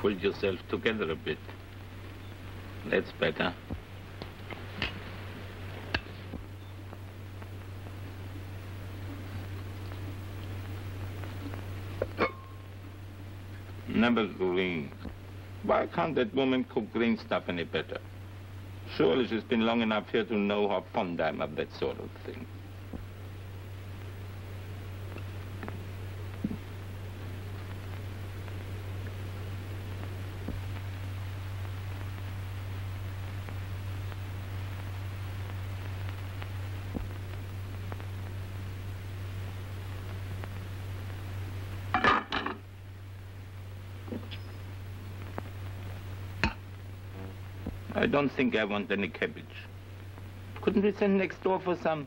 pulled yourself together a bit. That's better. Never green. Why can't that woman cook green stuff any better? Surely she's been long enough here to know how fond I'm of that sort of thing. I don't think I want any cabbage. Couldn't we send next door for some?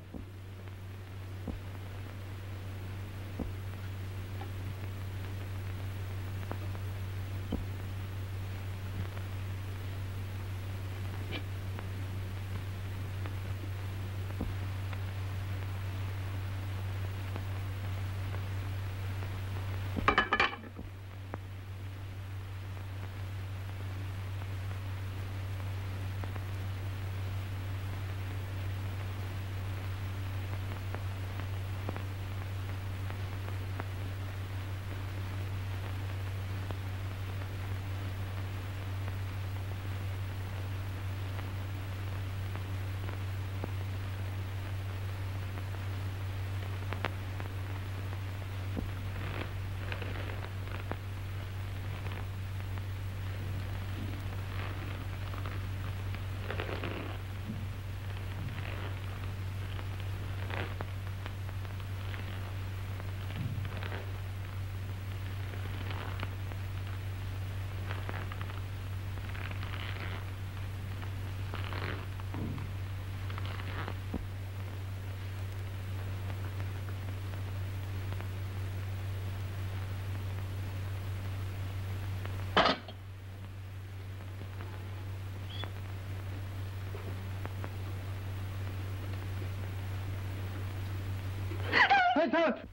Stevie.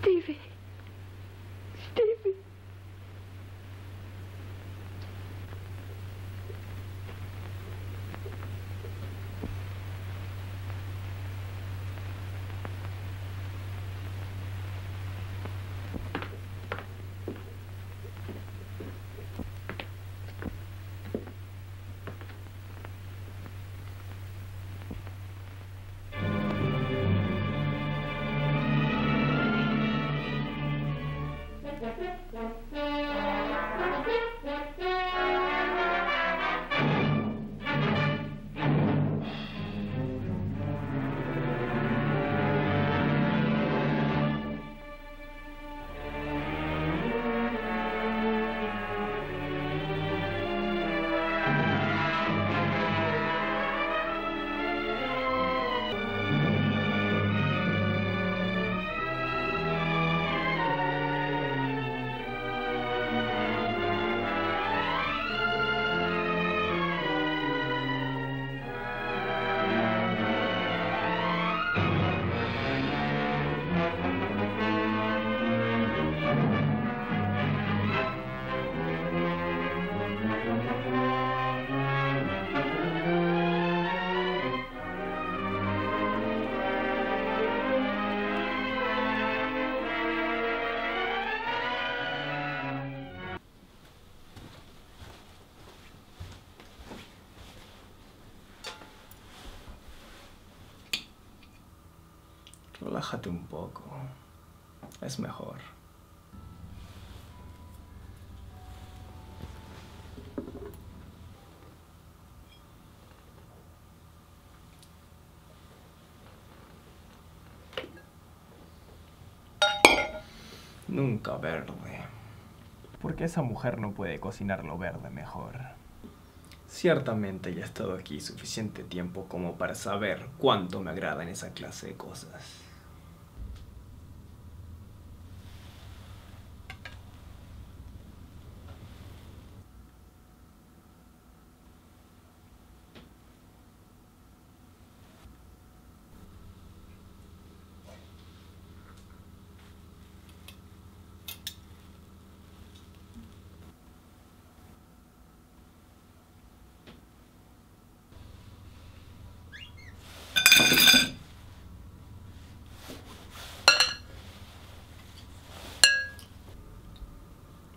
Stevie. Relájate un poco. Es mejor. Nunca verde. ¿Por qué esa mujer no puede cocinar lo verde mejor? Ciertamente ya he estado aquí suficiente tiempo como para saber cuánto me agradan esa clase de cosas.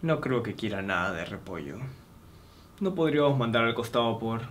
No creo que quiera nada de repollo. No podríamos mandar al costado por...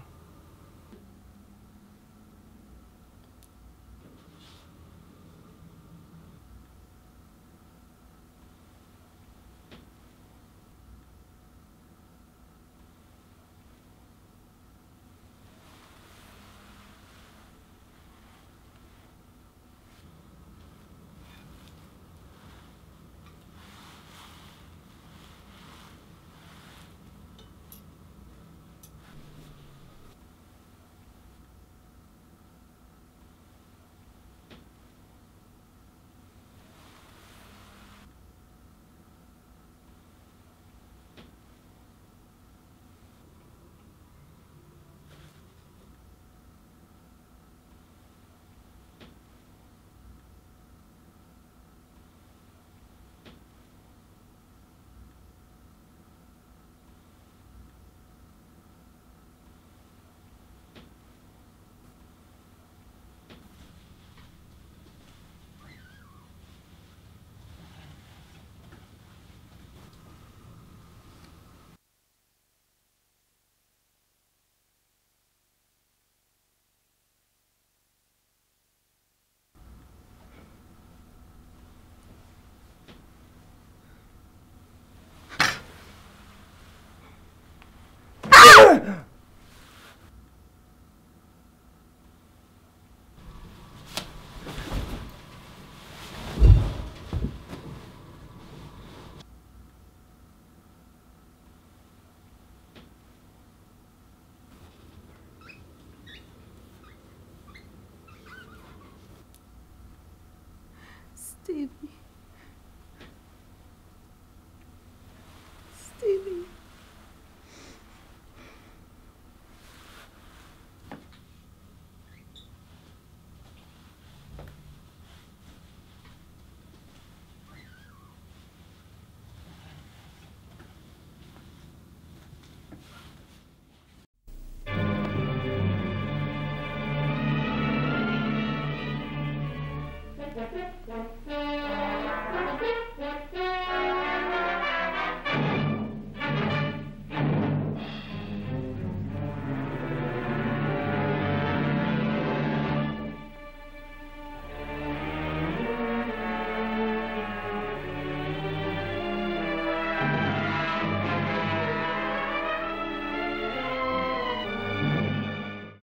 Stevie.